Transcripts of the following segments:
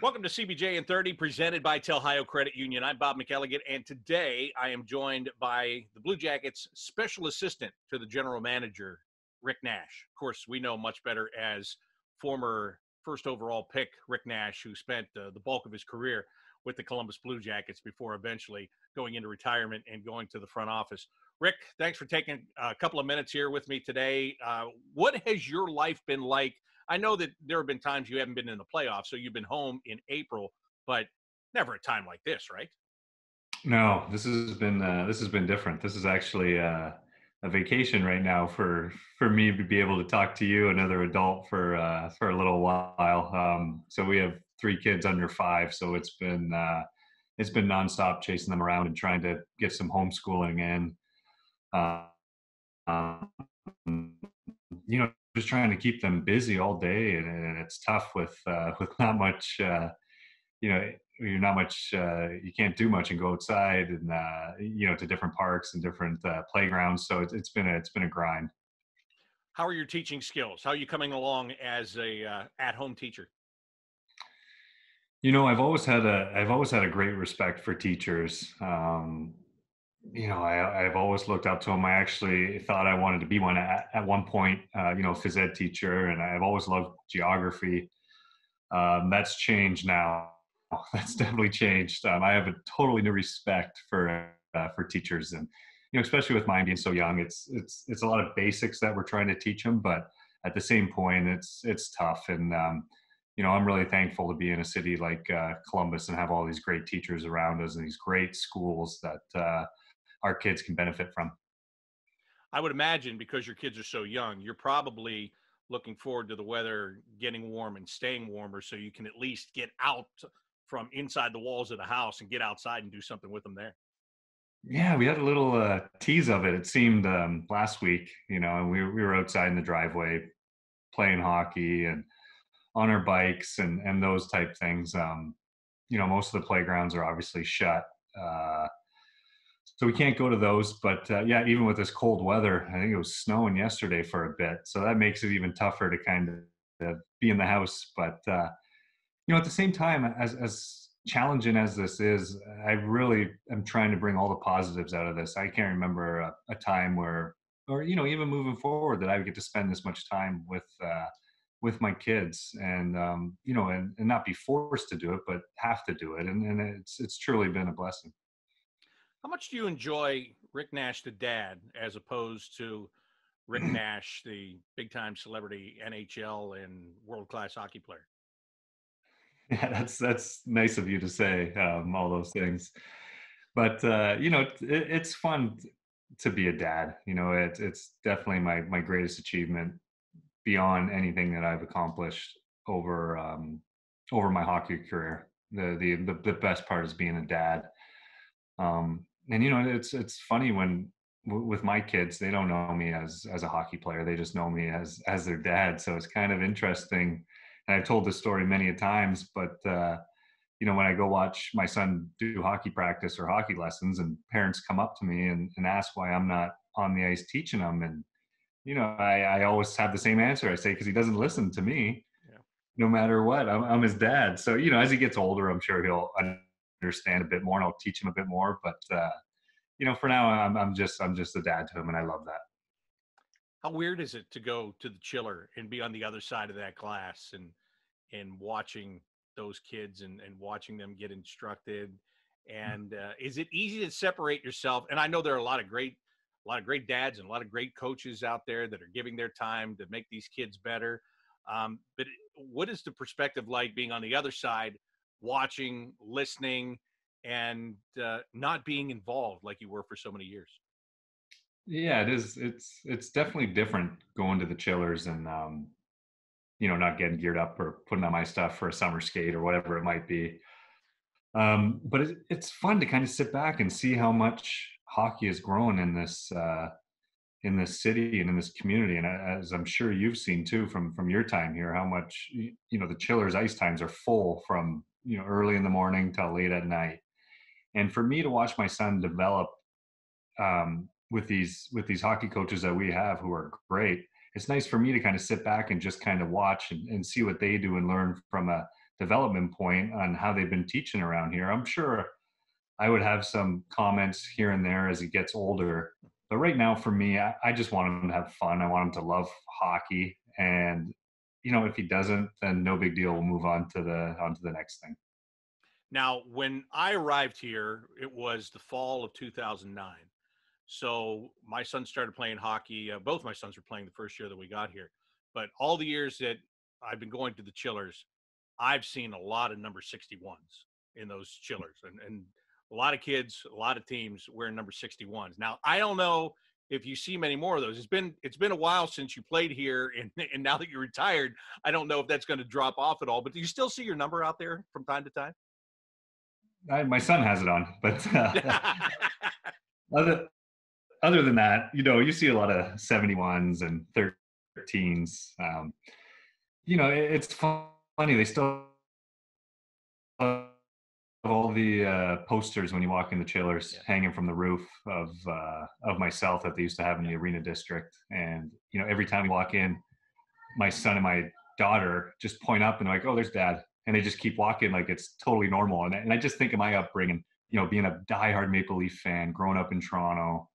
Welcome to CBJ in 30, presented by Telhio Credit Union. I'm Bob McElligott, and today I am joined by the Blue Jackets special assistant to the general manager, Rick Nash. Of course, we know much better as former first overall pick Rick Nash, who spent uh, the bulk of his career with the Columbus Blue Jackets before eventually going into retirement and going to the front office. Rick, thanks for taking a couple of minutes here with me today. Uh, what has your life been like? I know that there have been times you haven't been in the playoffs, so you've been home in April, but never a time like this, right? No, this has been uh, this has been different. This is actually uh, a vacation right now for for me to be able to talk to you, another adult, for uh, for a little while. Um, so we have three kids under five, so it's been uh, it's been nonstop chasing them around and trying to get some homeschooling in. Um, you know, just trying to keep them busy all day, and, and it's tough with uh, with not much. Uh, you know, you're not much. Uh, you can't do much and go outside and uh, you know to different parks and different uh, playgrounds. So it's, it's been a it's been a grind. How are your teaching skills? How are you coming along as a uh, at home teacher? You know, I've always had a I've always had a great respect for teachers. Um, you know, I, I've always looked up to them. I actually thought I wanted to be one at, at one point. Uh, you know, phys ed teacher, and I've always loved geography. Um, that's changed now. That's definitely changed. Um, I have a totally new respect for uh, for teachers, and you know, especially with mine being so young, it's it's it's a lot of basics that we're trying to teach them, but at the same point, it's it's tough. And um, you know, I'm really thankful to be in a city like uh, Columbus and have all these great teachers around us and these great schools that uh, our kids can benefit from. I would imagine because your kids are so young, you're probably looking forward to the weather getting warm and staying warmer so you can at least get out from inside the walls of the house and get outside and do something with them there. Yeah, we had a little uh, tease of it. It seemed um, last week, you know, and we, we were outside in the driveway playing hockey and on our bikes and and those type things. Um, you know, most of the playgrounds are obviously shut, uh, so we can't go to those. But uh, yeah, even with this cold weather, I think it was snowing yesterday for a bit, so that makes it even tougher to kind of be in the house. But uh, you know, at the same time, as as challenging as this is, I really am trying to bring all the positives out of this. I can't remember a, a time where, or you know, even moving forward, that I would get to spend this much time with uh, with my kids and um, you know and, and not be forced to do it but have to do it and, and it's it's truly been a blessing how much do you enjoy rick nash the dad as opposed to rick nash the big time celebrity nhl and world class hockey player yeah that's that's nice of you to say um, all those things but uh, you know it, it's fun to be a dad you know it, it's definitely my my greatest achievement beyond anything that I've accomplished over um, over my hockey career. The, the the the best part is being a dad. Um, and you know, it's it's funny when w- with my kids, they don't know me as as a hockey player. They just know me as as their dad. So it's kind of interesting. And I've told this story many a times, but uh, you know, when I go watch my son do hockey practice or hockey lessons, and parents come up to me and, and ask why I'm not on the ice teaching them, and you know, I, I always have the same answer. I say because he doesn't listen to me, yeah. no matter what. I'm, I'm his dad. So you know, as he gets older, I'm sure he'll understand a bit more, and I'll teach him a bit more. But uh, you know, for now, I'm I'm just I'm just a dad to him, and I love that. How weird is it to go to the chiller and be on the other side of that glass and and watching those kids and and watching them get instructed? Mm. And uh, is it easy to separate yourself? And I know there are a lot of great a lot of great dads and a lot of great coaches out there that are giving their time to make these kids better. Um, but what is the perspective like being on the other side, watching, listening, and uh, not being involved like you were for so many years? Yeah, it is. It's it's definitely different going to the chillers and um, you know not getting geared up or putting on my stuff for a summer skate or whatever it might be. Um, but it, it's fun to kind of sit back and see how much hockey has grown in this uh, in this city and in this community and as i'm sure you've seen too from from your time here how much you know the chillers ice times are full from you know early in the morning till late at night and for me to watch my son develop um, with these with these hockey coaches that we have who are great it's nice for me to kind of sit back and just kind of watch and, and see what they do and learn from a development point on how they've been teaching around here. I'm sure I would have some comments here and there as he gets older. But right now, for me, I, I just want him to have fun. I want him to love hockey, and you know, if he doesn't, then no big deal. We'll move on to the on to the next thing. Now, when I arrived here, it was the fall of 2009. So my son started playing hockey. Uh, both my sons were playing the first year that we got here. But all the years that I've been going to the chillers, I've seen a lot of number 61s in those chillers. And, and a lot of kids, a lot of teams wearing number 61s. Now, I don't know if you see many more of those. It's been it's been a while since you played here, and and now that you're retired, I don't know if that's going to drop off at all. But do you still see your number out there from time to time? I, my son has it on, but uh, other other than that, you know, you see a lot of 71s and 13s. Um, you know, it, it's funny. They still have all the uh, posters when you walk in the chillers yeah. hanging from the roof of uh, of myself that they used to have in the arena district. And you know, every time you walk in, my son and my daughter just point up and like, "Oh, there's dad," and they just keep walking like it's totally normal. And, and I just think of my upbringing. You know, being a diehard Maple Leaf fan, growing up in Toronto,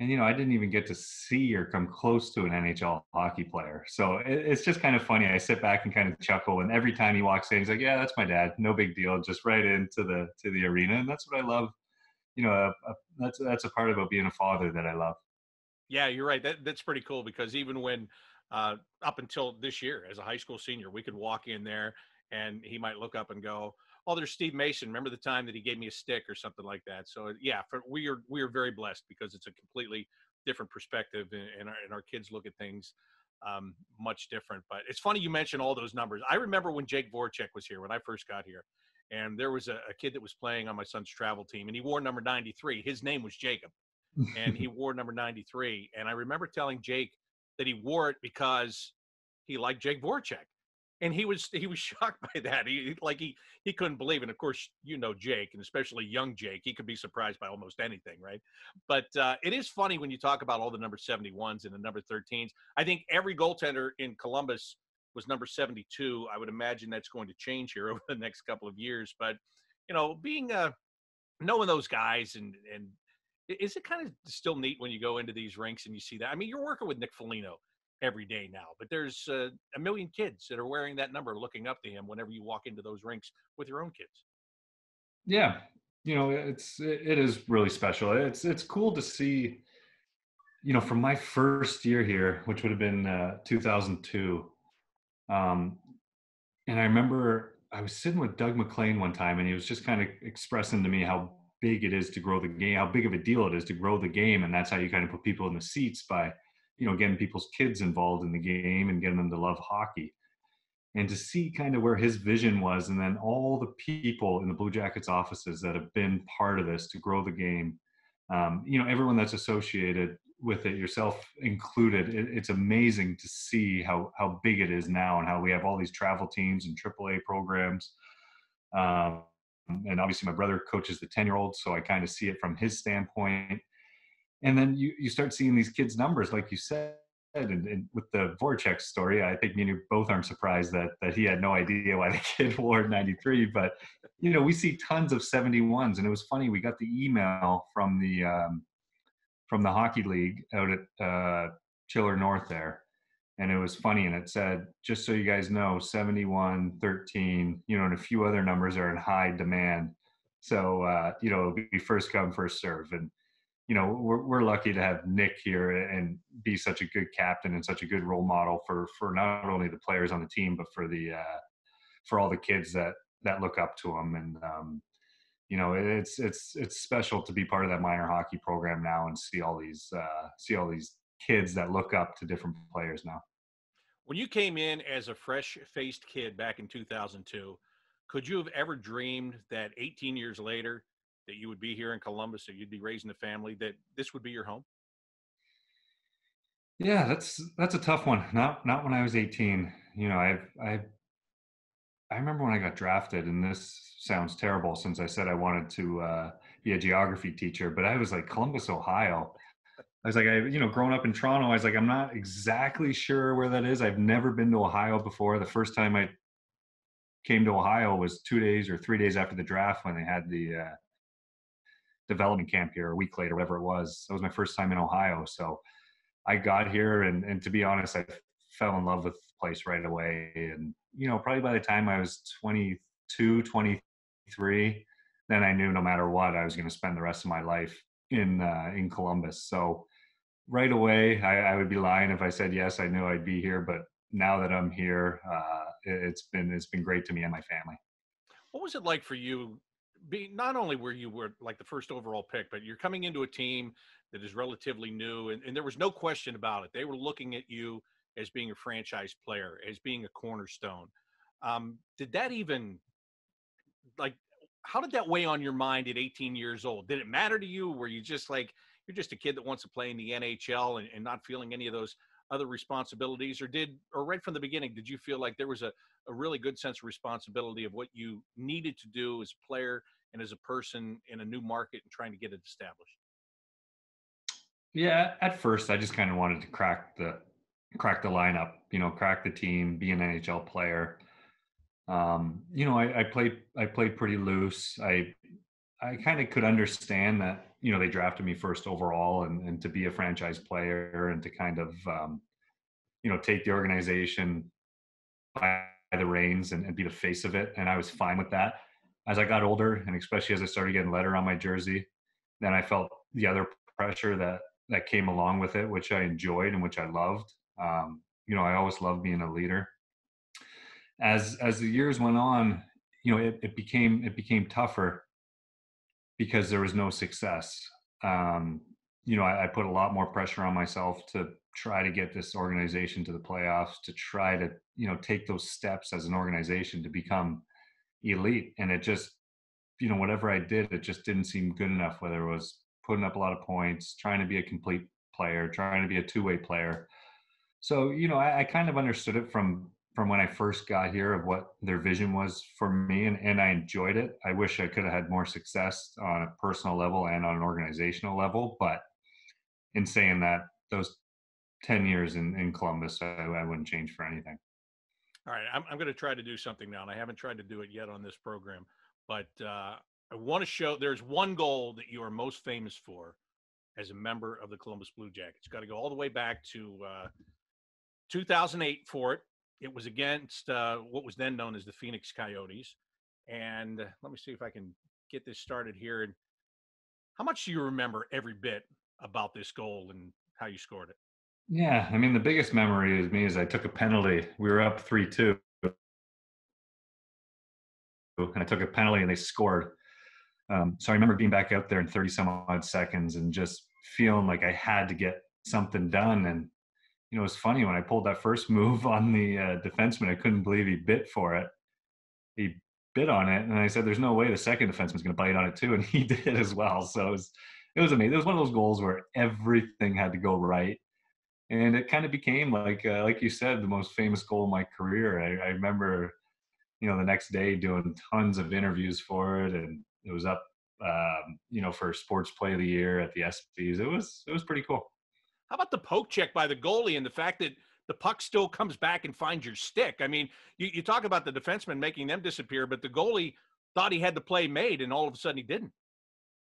and you know i didn't even get to see or come close to an nhl hockey player. So it, it's just kind of funny. I sit back and kind of chuckle and every time he walks in he's like yeah that's my dad. No big deal. Just right into the to the arena. And that's what i love. You know uh, uh, that's that's a part about being a father that i love. Yeah you're right. That, that's pretty cool because even when uh, up until this year as a high school senior we could walk in there and he might look up and go oh, there's Steve Mason. Remember the time that he gave me a stick or something like that? So yeah, for, we are we are very blessed because it's a completely different perspective, and, and, our, and our kids look at things um, much different. But it's funny you mentioned all those numbers. I remember when Jake Voracek was here when I first got here, and there was a, a kid that was playing on my son's travel team, and he wore number 93. His name was Jacob, and he wore number 93. And I remember telling Jake that he wore it because he liked Jake Voracek and he was he was shocked by that. He like he he couldn't believe, and of course you know Jake, and especially young Jake, he could be surprised by almost anything, right? But uh, it is funny when you talk about all the number seventy ones and the number thirteens. I think every goaltender in Columbus was number seventy two. I would imagine that's going to change here over the next couple of years. But you know, being uh, knowing those guys and and is it kind of still neat when you go into these rinks and you see that? I mean, you're working with Nick Foligno every day now. But there's uh, a million kids that are wearing that number, looking up to him whenever you walk into those rinks with your own kids. Yeah, you know, it's it is really special. It's it's cool to see. You know, from my first year here, which would have been uh, 2002, um, and I remember I was sitting with Doug MacLean one time, and he was just kind of expressing to me how big it is to grow the game, how big of a deal it is to grow the game, and that's how you kind of put people in the seats by you know getting people's kids involved in the game and getting them to love hockey. And to see kind of where his vision was and then all the people in the blue jackets offices that have been part of this to grow the game um, you know everyone that's associated with it yourself included it, it's amazing to see how how big it is now and how we have all these travel teams and aaa programs. Um, and obviously my brother coaches the 10 year old so i kind of see it from his standpoint and then you you start seeing these kids' numbers, like you said. And, and, with the Voracek story, I think me and you both aren't surprised that that he had no idea why the kid wore 93. But you know, we see tons of 71s, and it was funny. We got the email from the um, from the hockey league out at uh, Chiller North there, and it was funny. And it said, just so you guys know, 71, 13, you know, and a few other numbers are in high demand. So uh, you know, it'll be first come, first serve, and you know we're, we're lucky to have nick here and be such a good captain and such a good role model for for not only the players on the team but for the uh, for all the kids that that look up to him and um, you know it's it's it's special to be part of that minor hockey program now and see all these uh, see all these kids that look up to different players now. When you came in as a fresh faced kid back in 2002 could you have ever dreamed that 18 years later that you would be here in Columbus, or you'd be raising a family, that this would be your home? Yeah, that's that's a tough one. Not not when I was 18. You know, I I I remember when I got drafted, and this sounds terrible since I said I wanted to uh, be a geography teacher, but I was like Columbus, Ohio. I was like, I, you know, growing up in Toronto, I was like, I'm not exactly sure where that is. I've never been to Ohio before. The first time I came to Ohio was two days or three days after the draft when they had the uh, development camp here a week later, whatever it was. That was my first time in Ohio. So I got here and, and to be honest, I fell in love with the place right away. And, you know, probably by the time I was 22, 23, then I knew no matter what, I was going to spend the rest of my life in, uh, in Columbus. So right away, I, I, would be lying if I said, yes, I knew I'd be here, but now that I'm here, uh, it's been, it's been great to me and my family. What was it like for you be not only were you were like the first overall pick, but you're coming into a team that is relatively new, and, and there was no question about it. They were looking at you as being a franchise player, as being a cornerstone. Um, did that even like how did that weigh on your mind at 18 years old? Did it matter to you? Were you just like you're just a kid that wants to play in the NHL and, and not feeling any of those other responsibilities, or did or right from the beginning did you feel like there was a, a really good sense of responsibility of what you needed to do as a player and as a person in a new market and trying to get it established? Yeah, at first I just kind of wanted to crack the crack the lineup, you know, crack the team, be an NHL player. Um, you know, I, I played I played pretty loose. I I kind of could understand that, you know, they drafted me first overall and, and to be a franchise player and to kind of um, you know, take the organization by the reins and, and be the face of it. And I was fine with that. As I got older and especially as I started getting letter on my jersey, then I felt the other pressure that that came along with it, which I enjoyed and which I loved. Um, you know, I always loved being a leader. As as the years went on, you know, it, it became it became tougher because there was no success. Um, you know, I, I, put a lot more pressure on myself to try to get this organization to the playoffs, to try to, you know, take those steps as an organization to become elite. And it just, you know, whatever I did, it just didn't seem good enough, whether it was putting up a lot of points, trying to be a complete player, trying to be a two-way player. So, you know, I, I kind of understood it from from when I first got here of what their vision was for me and, and I enjoyed it. I wish I could have had more success on a personal level and on an organizational level. But in saying that, those 10 years in, in Columbus, I, I wouldn't change for anything. All right. I'm, I'm going to try to do something now, and I haven't tried to do it yet on this program, but uh, I want to show there's one goal that you are most famous for as a member of the Columbus Blue Jackets. Got to go all the way back to uh, 2008 for it. It was against uh, what was then known as the Phoenix Coyotes. And uh, let me see if I can get this started here. And how much do you remember every bit about this goal and how you scored it? Yeah, I mean the biggest memory of me is I took a penalty. We were up three two, and I took a penalty and they scored. Um, so I remember being back out there in thirty some odd seconds and just feeling like I had to get something done. And you know, it was funny when I pulled that first move on the uh, defenseman. I couldn't believe he bit for it. He bit on it, and I said, "There's no way the second defenseman's going to bite on it too," and he did as well. So it was it was amazing. It was one of those goals where everything had to go right and it kind of became like uh, like you said the most famous goal of my career I, I, remember you know the next day doing tons of interviews for it and it was up um, you know for sports play of the year at the ESPYs it was it was pretty cool how about the poke check by the goalie and the fact that the puck still comes back and finds your stick i mean you, you talk about the defenseman making them disappear but the goalie thought he had the play made and all of a sudden he didn't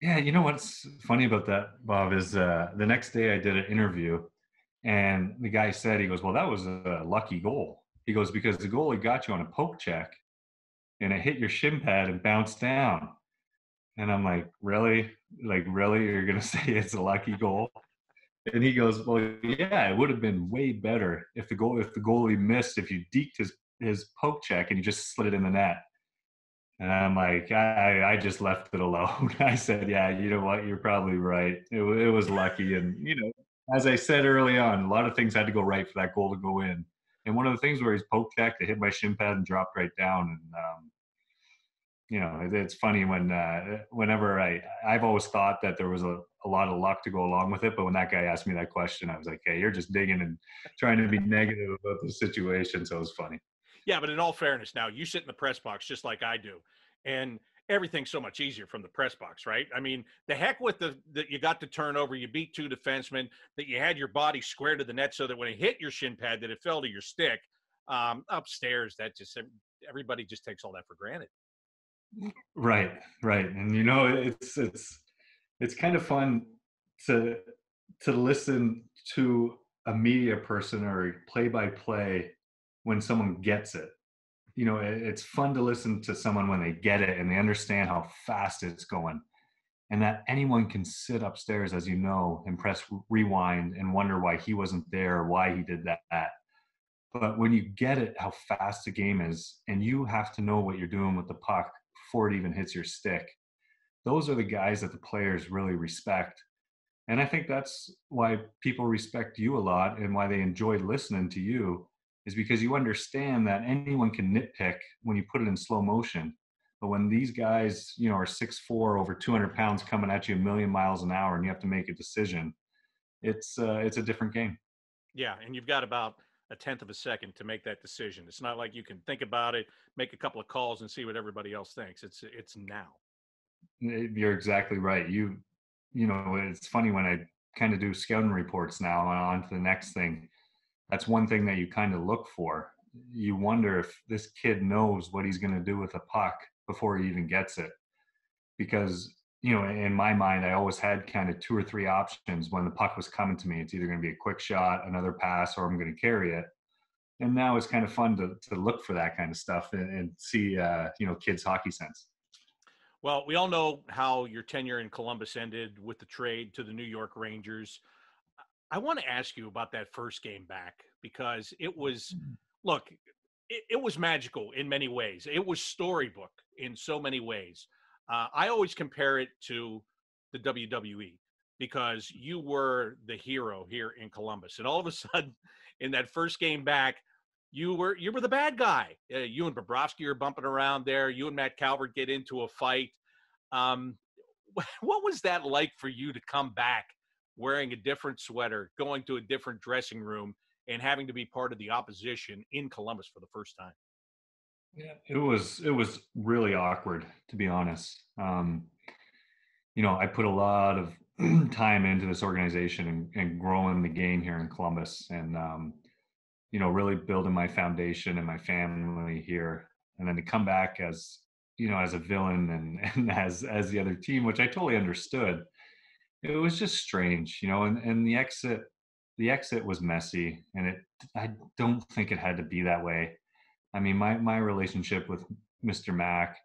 yeah you know what's funny about that bob is uh, the next day i did an interview and the guy said, he goes, well, that was a lucky goal. He goes, because the goalie got you on a poke check and it hit your shin pad and bounced down. And I'm like, really? Like, really? You're going to say it's a lucky goal? And he goes, well, yeah, it would have been way better if the goal, if the goalie missed, if you deked his, his poke check and you just slid it in the net. And I'm like, I, I just left it alone. I said, yeah, you know what? You're probably right. It, it was lucky. And, you know, as I said early on, a lot of things had to go right for that goal to go in. And one of the things where he's poke checked, it hit my shin pad and dropped right down. And um, you know, it's funny when uh, whenever I I've always thought that there was a, a lot of luck to go along with it, but when that guy asked me that question, I was like, "Hey, you're just digging and trying to be negative about the situation." So it was funny. Yeah, but in all fairness, now you sit in the press box just like I do, and everything's so much easier from the press box, right? I mean, the heck with the that you got the turnover, you beat two defensemen, that you had your body square to the net so that when it hit your shin pad, that it fell to your stick. Um, upstairs, that just everybody just takes all that for granted. Right, right, and you know it's it's it's kind of fun to to listen to a media person or play by play when someone gets it. You know, it's fun to listen to someone when they get it and they understand how fast it's going. And that anyone can sit upstairs, as you know, and press rewind and wonder why he wasn't there, why he did that. But when you get it, how fast the game is, and you have to know what you're doing with the puck before it even hits your stick, those are the guys that the players really respect and I think that's why people respect you a lot and why they enjoy listening to you is because you understand that anyone can nitpick when you put it in slow motion. But when these guys, you know, are six four, over 200 pounds, coming at you a million miles an hour, and you have to make a decision, it's uh, it's a different game. Yeah, and you've got about a tenth of a second to make that decision. It's not like you can think about it, make a couple of calls, and see what everybody else thinks. It's it's now. You're exactly right. You you know, it's funny when I kind of do scouting reports now and on to the next thing. That's one thing that you kind of look for. You wonder if this kid knows what he's going to do with a puck before he even gets it. Because, you know, in my mind, I always had kind of two or three options when the puck was coming to me. It's either going to be a quick shot, another pass, or I'm going to carry it. And now it's kind of fun to, to look for that kind of stuff and, and see, uh, you know, kids' hockey sense. Well, we all know how your tenure in Columbus ended with the trade to the New York Rangers. I want to ask you about that first game back because it was, mm-hmm. look, it, it was magical in many ways. It was storybook in so many ways. Uh, I always compare it to the WWE because you were the hero here in Columbus, and all of a sudden, in that first game back, you were you were the bad guy. Uh, you and Bobrovsky are bumping around there. You and Matt Calvert get into a fight. Um, what was that like for you to come back wearing a different sweater, going to a different dressing room, and having to be part of the opposition in Columbus for the first time? It was it was really awkward to be honest. Um, you know, I put a lot of time into this organization and, and growing the game here in Columbus, and um, you know, really building my foundation and my family here. And then to come back as, you know, as a villain and, and as, as the other team, which I totally understood. It was just strange, you know, and, and the exit, the exit was messy and it, I don't think it had to be that way. I mean, my, my relationship with Mr. Mack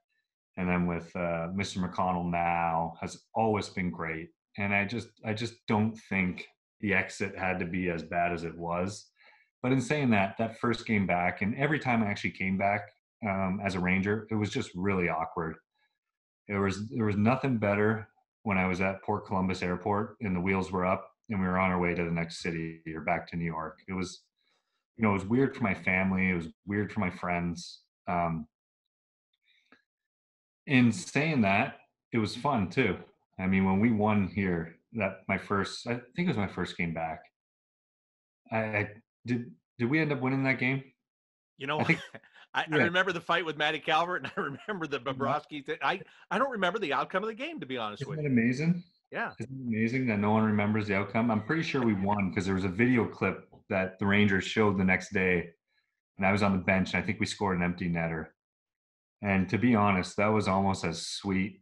and then with uh, Mr. McConnell now has always been great. And I just, I just don't think the exit had to be as bad as it was. But in saying that, that first game back, and every time I actually came back um, as a Ranger, it was just really awkward. There was there was nothing better when I was at Port Columbus Airport and the wheels were up and we were on our way to the next city or back to New York. It was, you know, it was weird for my family. It was weird for my friends. Um, in saying that, it was fun too. I mean, when we won here, that my first, I think it was my first game back. I, I did did we end up winning that game? You know, I, think, I, yeah. I remember the fight with Matty Calvert, and I remember the mm-hmm. Bobrovsky. Thing. I I don't remember the outcome of the game, to be honest Isn't with you. amazing? Yeah, isn't it amazing that no one remembers the outcome? I'm pretty sure we won because there was a video clip that the Rangers showed the next day, and I was on the bench, and I think we scored an empty netter. And to be honest, that was almost as sweet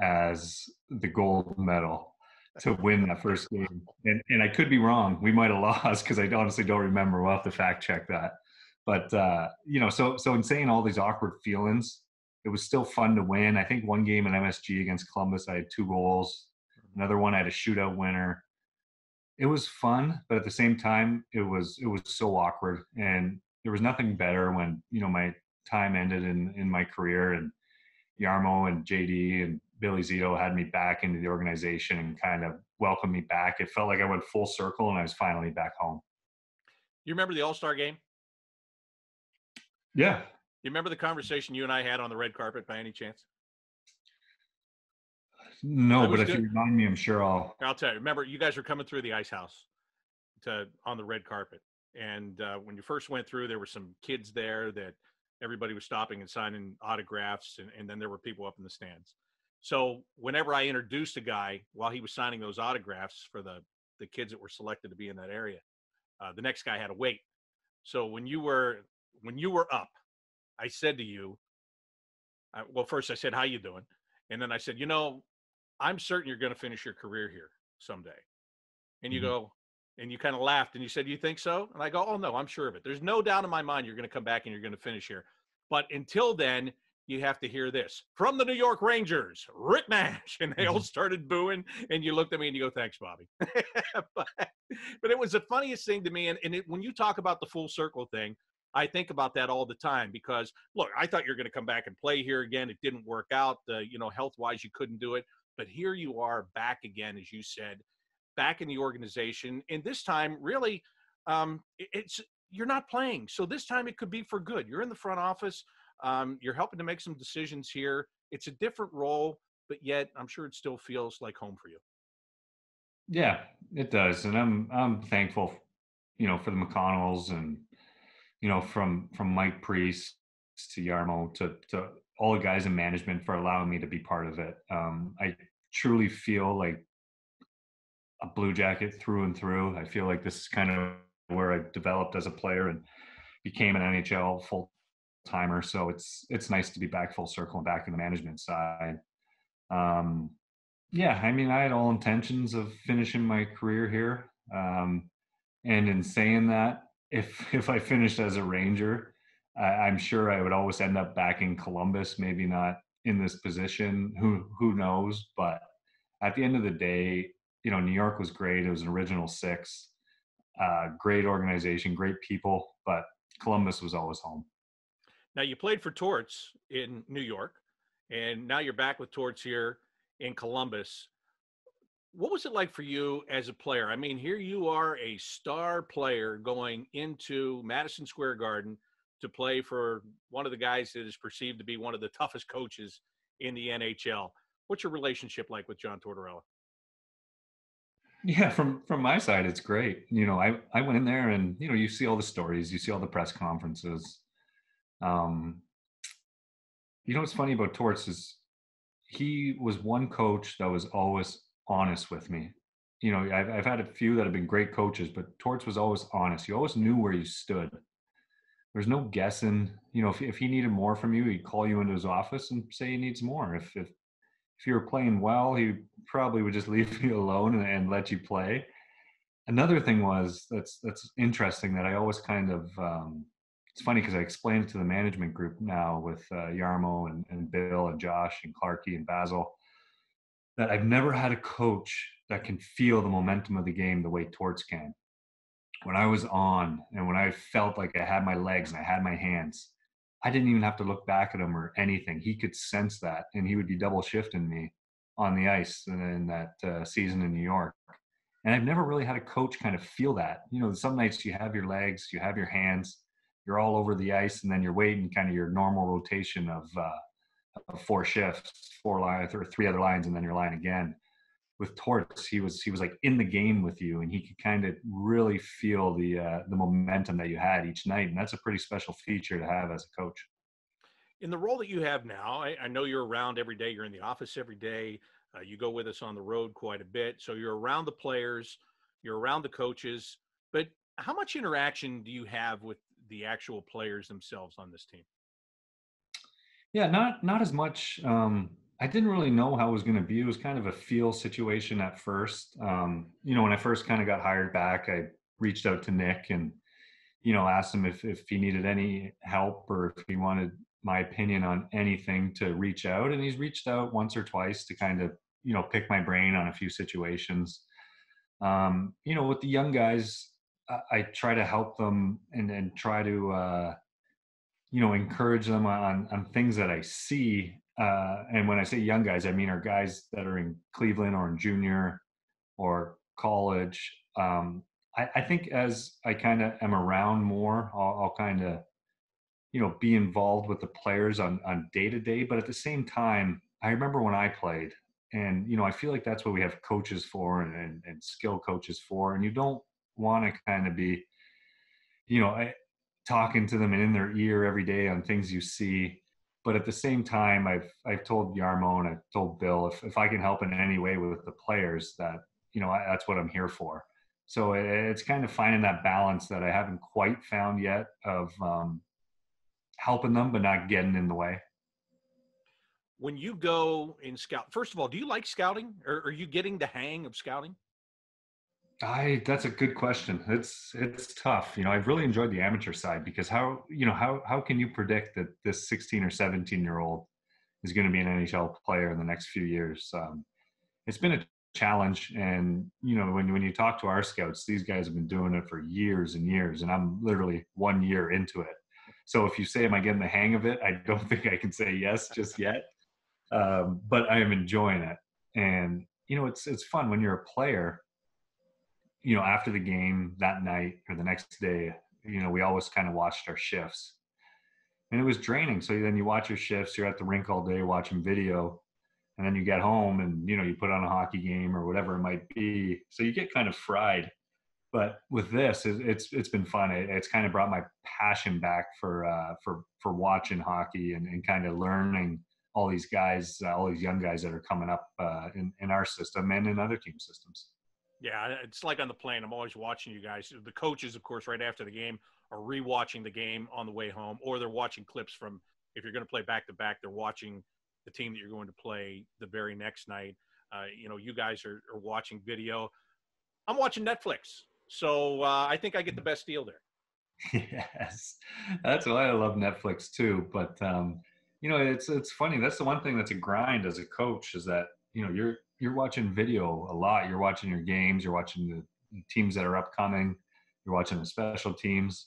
as the gold medal to win that first game. And and I could be wrong. We might have lost because I honestly don't remember. We'll have to fact check that. But uh, you know, so so in saying all these awkward feelings, it was still fun to win. I think one game in MSG against Columbus, I had two goals. Another one I had a shootout winner. It was fun, but at the same time, it was it was so awkward. And there was nothing better when you know my time ended in in my career and Jarmo and JD and Billy Zito had me back into the organization and kind of welcomed me back. It felt like I went full circle and I was finally back home. You remember the All Star game? Yeah. You remember the conversation you and I had on the red carpet by any chance? No, but if you remind me, I'm sure I'll. I'll tell you. Remember, you guys were coming through the ice house to on the red carpet, and uh, when you first went through, there were some kids there that everybody was stopping and signing autographs, and, and then there were people up in the stands. So whenever I introduced a guy while he was signing those autographs for the the kids that were selected to be in that area, uh, the next guy had to wait. So when you were when you were up I said to you, I, well, first I said, "How you doing?" And then I said, "You know, I'm certain you're going to finish your career here someday." And you mm-hmm. go, and you kind of laughed and you said, "You think so?" And I go, "Oh no, I'm sure of it. There's no doubt in my mind you're going to come back and you're going to finish here." But until then, you have to hear this from the New York Rangers, Rick Nash. And they all mm-hmm. started booing. And you looked at me and you go, thanks, Bobby. but, but, it was the funniest thing to me. And, and it, when you talk about the full circle thing, I think about that all the time because, look, I thought you were going to come back and play here again. It didn't work out. Uh, you know, health wise, you couldn't do it. But here you are back again, as you said, back in the organization. And this time, really, um, it's you're not playing. So this time it could be for good. You're in the front office. Um, you're helping to make some decisions here. It's a different role, but yet I'm sure it still feels like home for you. Yeah, it does, and I'm I'm thankful, you know, for the McConnells and you know from from Mike Priest to Jarmo to to all the guys in management for allowing me to be part of it. Um, I truly feel like a Blue Jacket through and through. I feel like this is kind of where I developed as a player and became an NHL full timer. So it's it's nice to be back full circle and back in the management side. Um, yeah, I mean, I had all intentions of finishing my career here, um, and in saying that, if if I finished as a Ranger, I, am sure I would always end up back in Columbus. Maybe not in this position. Who who knows? But at the end of the day, you know, New York was great. It was an original six, uh, great organization, great people, but Columbus was always home. Now you played for Torts in New York, and now you're back with Torts here in Columbus. What was it like for you as a player? I mean, here you are, a star player going into Madison Square Garden to play for one of the guys that is perceived to be one of the toughest coaches in the NHL. What's your relationship like with John Tortorella? Yeah, from from my side, it's great. You know, I I went in there and you know you see all the stories, you see all the press conferences, um, you know what's funny about Torts is he was one coach that was always honest with me. You know, I've, I've had a few that have been great coaches, but Torts was always honest. He always knew where you stood. There's no guessing. You know, if, if he needed more from you, he'd call you into his office and say he needs more. If if if you were playing well, he probably would just leave you alone and, and let you play. Another thing was that's that's interesting that I always kind of um, it's funny because I explained it to the management group now with uh, Jarmo and, and Bill and Josh and Clarky and Basil that I've never had a coach that can feel the momentum of the game the way Torts can. When I was on and when I felt like I had my legs and I had my hands, I didn't even have to look back at him or anything. He could sense that, and he would be double shifting me on the ice in that uh, season in New York. And I've never really had a coach kind of feel that. You know, some nights you have your legs, you have your hands, you're all over the ice, and then you're waiting kind of your normal rotation of, uh, of four shifts, four lines or three other lines, and then your line again. With Torts, he was he was like in the game with you, and he could kind of really feel the uh, the momentum that you had each night, and that's a pretty special feature to have as a coach. In the role that you have now, I, I know you're around every day. You're in the office every day. Uh, you go with us on the road quite a bit, so you're around the players, you're around the coaches. But how much interaction do you have with the actual players themselves on this team? Yeah, not not as much. Um, I didn't really know how it was going to be. It was kind of a feel situation at first. Um, you know, when I first kind of got hired back, I reached out to Nick and you know asked him if if he needed any help or if he wanted my opinion on anything to reach out, and he's reached out once or twice to kind of you know pick my brain on a few situations. Um, you know, with the young guys, I try to help them and, and try to, uh, you know, encourage them on, on things that I see. Uh, and when I say young guys, I mean our guys that are in Cleveland or in junior or college. Um, I, I, think as I kind of am around more, I'll, I'll kind of, you know, be involved with the players on on day to day. But at the same time, I remember when I played, and you know, I feel like that's what we have coaches for and, and, and skill coaches for. And you don't want to kind of be, you know, I, talking to them and in their ear every day on things you see. But at the same time, I've I've told Jarmo and I've told Bill if if I can help in any way with the players, that you know I, that's what I'm here for. So it's kind of finding that balance that I haven't quite found yet of um, helping them but not getting in the way. When you go in scout, first of all, do you like scouting, or are you getting the hang of scouting? I that's a good question. It's it's tough. You know, I've really enjoyed the amateur side because how you know how how can you predict that this 16 or 17 year old is going to be an NHL player in the next few years? Um, it's been a challenge, and you know when when you talk to our scouts, these guys have been doing it for years and years, and I'm literally one year into it. So if you say, "Am I getting the hang of it?" I don't think I can say yes just yet, um, but I am enjoying it, and you know it's it's fun when you're a player you know, after the game that night or the next day, you know, we always kind of watched our shifts. And it was draining. So then you watch your shifts, you're at the rink all day watching video, and then you get home and, you know, you put on a hockey game or whatever it might be. So you get kind of fried. But with this, it's it's been fun. It's kind of brought my passion back for uh, for for watching hockey and, and kind of learning all these guys, uh, all these young guys that are coming up uh, in in our system and in other team systems. Yeah, it's like on the plane. I'm always watching you guys. The coaches, of course, right after the game are rewatching the game on the way home, or they're watching clips from if you're going to play back to back, they're watching the team that you're going to play the very next night. Uh, you know, you guys are, are, watching video. I'm watching Netflix, so uh, I think I get the best deal there. Yes, that's why I love Netflix too. But um, you know, it's it's funny. That's the one thing that's a grind as a coach is that you know you're you're watching video a lot. You're watching your games. You're watching the teams that are upcoming. You're watching the special teams.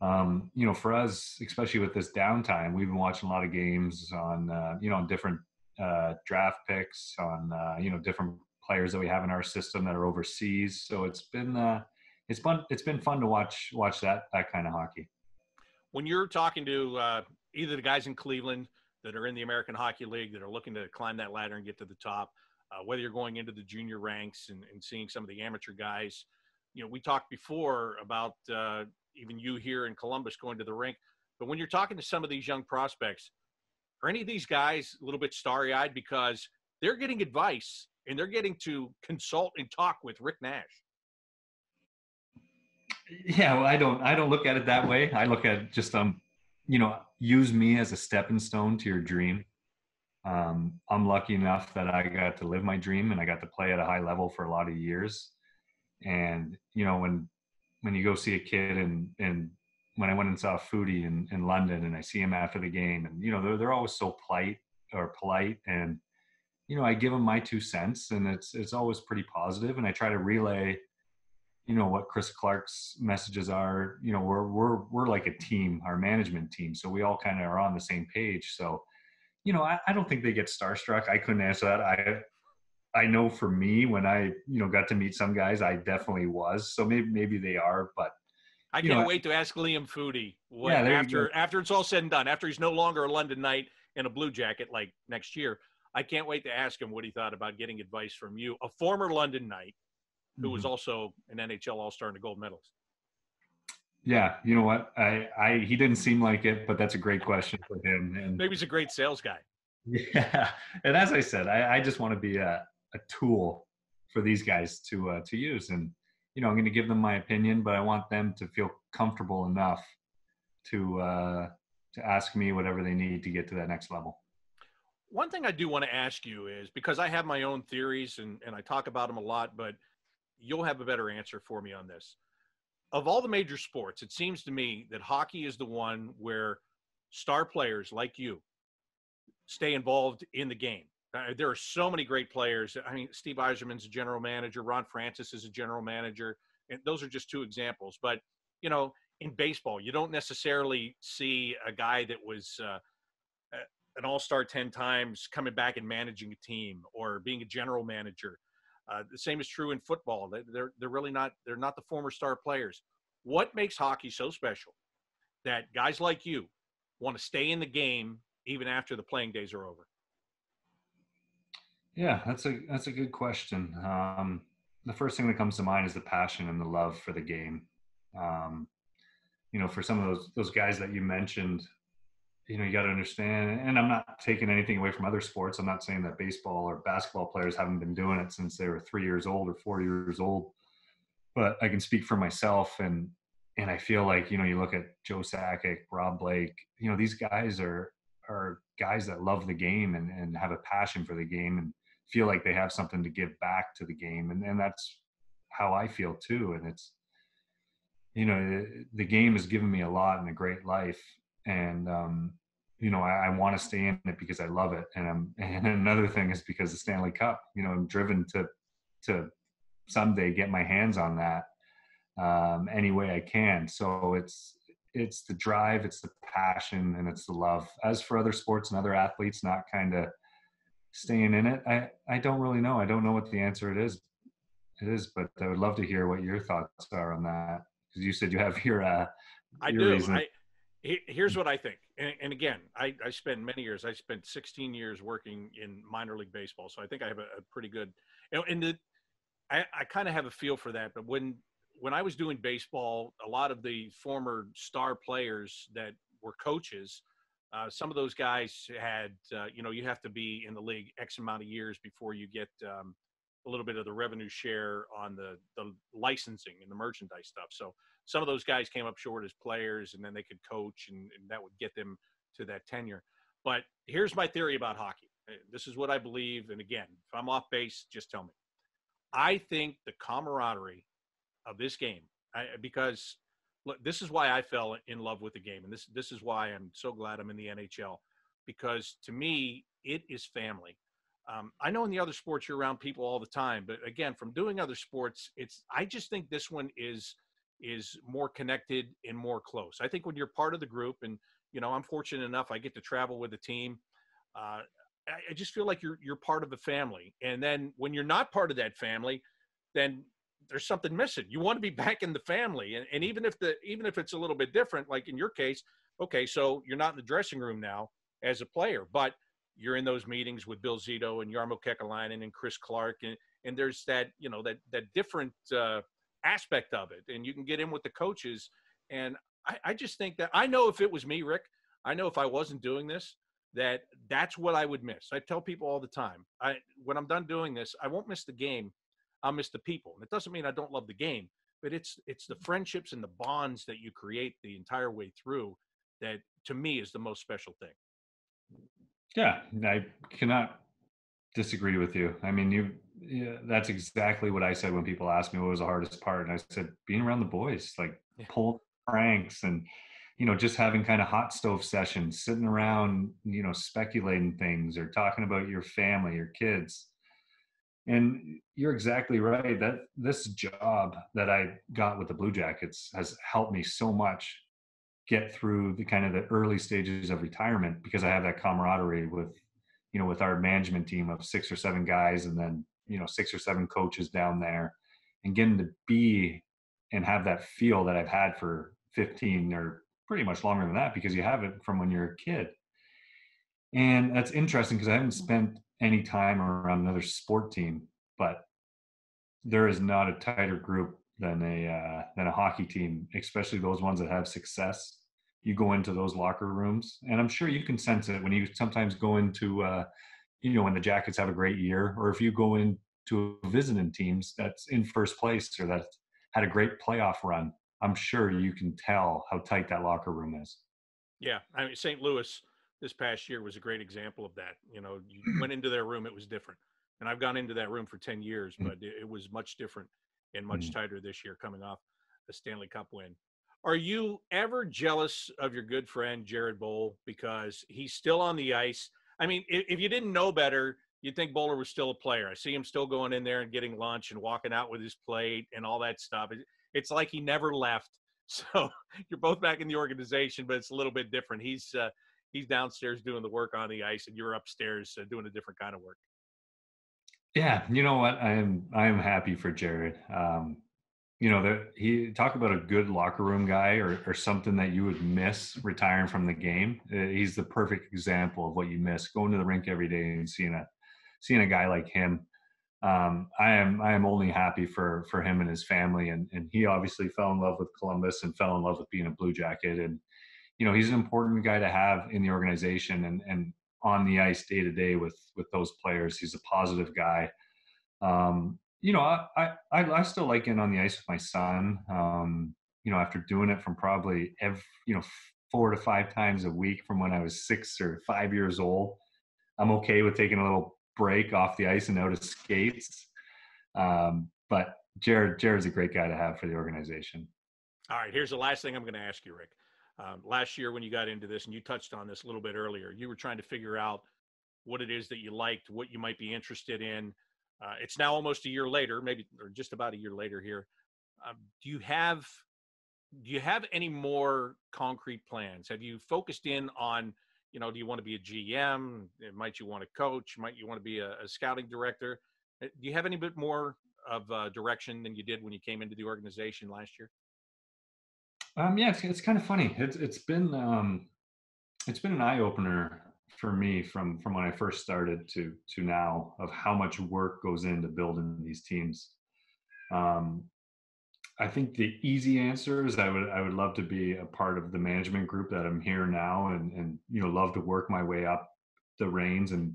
Um, you know, for us, especially with this downtime, we've been watching a lot of games on, uh, you know, on different uh, draft picks, on uh, you know, different players that we have in our system that are overseas. So it's been uh, it's fun. It's been fun to watch watch that that kind of hockey. When you're talking to uh, either the guys in Cleveland that are in the American Hockey League that are looking to climb that ladder and get to the top, uh, whether you're going into the junior ranks and, and, seeing some of the amateur guys. You know, we talked before about uh, even you here in Columbus going to the rink, but when you're talking to some of these young prospects, are any of these guys a little bit starry eyed because they're getting advice and they're getting to consult and talk with Rick Nash? Yeah, well, I don't, I don't look at it that way. I look at just, um, you know, use me as a stepping stone to your dream um, I'm lucky enough that I got to live my dream and I got to play at a high level for a lot of years. And you know, when when you go see a kid and and when I went and saw Foudy in, in London and I see him after the game and you know they're they're always so polite or polite and you know I give them my two cents and it's it's always pretty positive and I try to relay you know what Chris Clark's messages are you know we're we're we're like a team our management team so we all kind of are on the same page so you know, I, I don't think they get starstruck. I couldn't answer that. I I know for me, when I you know got to meet some guys, I definitely was. So maybe maybe they are, but I can't know, wait to ask Liam Foudy yeah, after after it's all said and done. After he's no longer a London Knight in a blue jacket like next year, I can't wait to ask him what he thought about getting advice from you, a former London Knight who mm-hmm. was also an NHL All Star and a gold medalist. Yeah, you know what? I, I he didn't seem like it, but that's a great question for him. And maybe he's a great sales guy. Yeah, and as I said, I, I just want to be a, a tool for these guys to uh, to use, and you know, I'm going to give them my opinion, but I want them to feel comfortable enough to uh, to ask me whatever they need to get to that next level. One thing I do want to ask you is because I have my own theories and, and I talk about them a lot, but you'll have a better answer for me on this of all the major sports, it seems to me that hockey is the one where star players like you stay involved in the game. Uh, there are so many great players. I mean, Steve Yzerman's a general manager. Ron Francis is a general manager. And those are just two examples. But, you know, in baseball, you don't necessarily see a guy that was uh, an all star 10 times coming back and managing a team or being a general manager. Uh, the same is true in football. They're they're really not they're not the former star players. What makes hockey so special that guys like you want to stay in the game even after the playing days are over? Yeah, that's a that's a good question. Um, the first thing that comes to mind is the passion and the love for the game. Um, you know, for some of those those guys that you mentioned, you know you got to understand and i'm not taking anything away from other sports. I'm not saying that baseball or basketball players haven't been doing it since they were three years old or four years old. But i can speak for myself and and I feel like you know you look at Joe Sakic, Rob Blake, you know these guys are are guys that love the game and, and have a passion for the game and feel like they have something to give back to the game. And, and that's how I feel too and it's you know the game has given me a lot and a great life and um, you know I, I want to stay in it because I love it and I'm and another thing is because the Stanley Cup you know I'm driven to to someday get my hands on that um, any way I can. So it's it's the drive, it's the passion, and it's the love. As for other sports and other athletes, not kind of staying in it, I I don't really know. I don't know what the answer it is. It is, but I would love to hear what your thoughts are on that because you said you have your. Uh, I your do. reason. I, here's what I think, and, and again, I, I spent many years. I spent 16 years working in minor league baseball, so I think I have a, a pretty good. And the, I, I kind of have a feel for that. But when when I was doing baseball, a lot of the former star players that were coaches, uh, some of those guys had, uh, you know, you have to be in the league X amount of years before you get um, a little bit of the revenue share on the, the licensing and the merchandise stuff. So some of those guys came up short as players and then they could coach and, and that would get them to that tenure. But here's my theory about hockey. Uh, this is what I believe. And again, if I'm off base, just tell me. I think the camaraderie of this game I, because look, this is why I fell in love with the game, and this this is why I'm so glad I'm in the NHL because to me it is family. Um, I know in the other sports you're around people all the time, but again, from doing other sports, it's I just think this one is is more connected and more close. I think when you're part of the group, and you know, I'm fortunate enough I get to travel with the team. Uh, I, I just feel like you're you're part of the family, and then when you're not part of that family, then there's something missing. You want to be back in the family, and, and even if the even if it's a little bit different, like in your case, okay, so you're not in the dressing room now as a player, but you're in those meetings with Bill Zito and Jarmo Kekalainen and Chris Clark, and and there's that you know that that different uh, aspect of it, and you can get in with the coaches, and I, I just think that I know if it was me, Rick, I know if I wasn't doing this, that that's what I would miss. I tell people all the time, I when I'm done doing this, I won't miss the game I'll miss the people. And it doesn't mean I don't love the game, but it's it's the friendships and the bonds that you create the entire way through that to me is the most special thing. Yeah, I cannot disagree with you. I mean, you yeah, that's exactly what I said when people asked me what was the hardest part, and I said being around the boys, like yeah. pull pranks and you know just having kind of hot stove sessions, sitting around, you know, speculating things or talking about your family, your kids and you're exactly right that this job that I got with the Blue Jackets has helped me so much get through the kind of the early stages of retirement because I have that camaraderie with, you know, with our management team of six or seven guys and then, you know, six or seven coaches down there and getting to be and have that feel that I've had for 15 or pretty much longer than that because you have it from when you're a kid. And that's interesting because I haven't mm-hmm. spent any time around another sport team, but there is not a tighter group than a uh, than a hockey team, especially those ones that have success. You go into those locker rooms, and I'm sure you can sense it when you sometimes go into, uh, you know, when the Jackets have a great year, or if you go into visiting teams that's in first place or that had a great playoff run. I'm sure you can tell how tight that locker room is. Yeah, I mean St. Louis this past year was a great example of that. You know, you went into their room, it was different. And I've gone into that room for 10 years, mm. but it, was much different and much mm-hmm. tighter this year coming off a Stanley Cup win. Are you ever jealous of your good friend Jared Boll because he's still on the ice? I mean, if, if you didn't know better, you'd think Bowler was still a player. I see him still going in there and getting lunch and walking out with his plate and all that stuff. It, it's like he never left. So you're both back in the organization, but it's a little bit different. He's uh, he's downstairs doing the work on the ice and you're upstairs uh, doing a different kind of work yeah you know what? I am i am happy for jared. Um you know that he talk about a good locker room guy or, or something that you would miss retiring from the game. Uh, he's the perfect example of what you miss going to the rink every day and seeing a seeing a guy like him. Um, I am I am only happy for for him and his family, and and he obviously fell in love with Columbus and fell in love with being a Blue Jacket, and you know he's an important guy to have in the organization and and on the ice day to day with with those players. He's a positive guy. Um, you know, I, I I still like getting on the ice with my son. Um, you know, after doing it from probably every, you know, four to five times a week from when I was six or five years old, I'm okay with taking a little break off the ice and out of skates. Um, but Jared, Jared's a great guy to have for the organization. All right, here's the last thing I'm going to ask you, Rick. Um, last year, when you got into this, and you touched on this a little bit earlier, you were trying to figure out what it is that you liked, what you might be interested in. Uh, it's now almost a year later, maybe or just about a year later here. Um, do you have do you have any more concrete plans? Have you focused in on you know do you want to be a GM? Might you want to coach? Might you want to be a, a scouting director? Uh, do you have any bit more of uh, direction than you did when you came into the organization last year? Um, yeah, it's, it's kind of funny. It's it's been um, it's been an eye opener for me from from when I first started to to now of how much work goes into building these teams. Um, I think the easy answer is I would I would love to be a part of the management group that I'm here now and and you know love to work my way up the reins and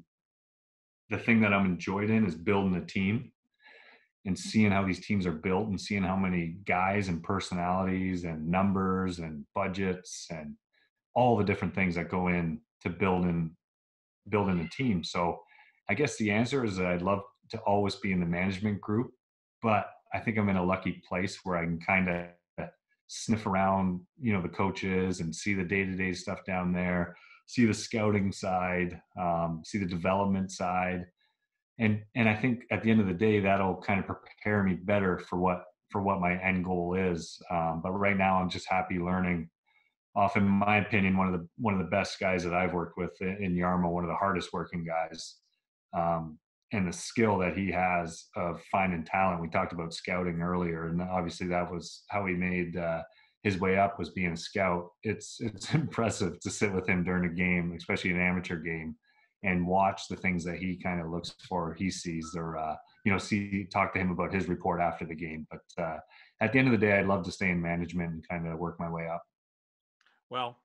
the thing that I'm enjoyed in is building a team and seeing how these teams are built and seeing how many guys and personalities and numbers and budgets and all the different things that go in to building building a team. So I guess the answer is that I'd love to always be in the management group, but I think I'm in a lucky place where I can kind of sniff around, you know, the coaches and see the day-to-day stuff down there, see the scouting side, um, see the development side, and and I think at the end of the day that'll kind of prepare me better for what for what my end goal is. Um, but right now I'm just happy learning. Off, in my opinion, one of the one of the best guys that I've worked with in, Jarmo, one of the hardest working guys. Um, and the skill that he has of finding talent. We talked about scouting earlier, and obviously that was how he made uh, his way up was being a scout. It's it's impressive to sit with him during a game, especially an amateur game, and watch the things that he kind of looks for, he sees, or uh, you know, see talk to him about his report after the game. But uh, at the end of the day, I'd love to stay in management and kind of work my way up. Well,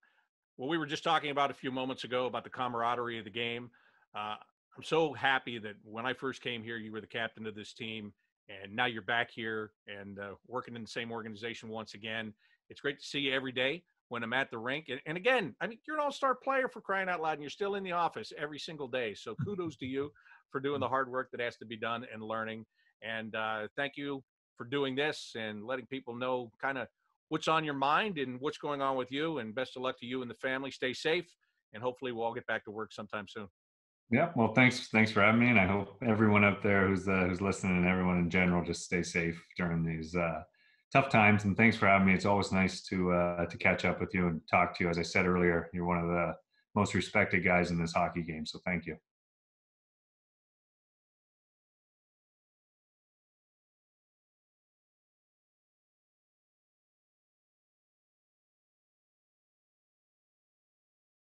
well, we were just talking about a few moments ago about the camaraderie of the game. Uh, I'm so happy that when I first came here, you were the captain of this team, and now you're back here and uh, working in the same organization once again. It's great to see you every day when I'm at the rink. And, and again, I mean, you're an all-star player for crying out loud, and you're still in the office every single day. So kudos to you for doing the hard work that has to be done and learning. And uh, thank you for doing this and letting people know kind of what's on your mind and what's going on with you. And best of luck to you and the family. Stay safe, and hopefully we'll all get back to work sometime soon. Yeah, well, thanks, thanks for having me, and I hope everyone out there who's uh, who's listening and everyone in general just stay safe during these uh, tough times. And thanks for having me. It's always nice to uh, to catch up with you and talk to you. As I said earlier, you're one of the most respected guys in this hockey game, so thank you.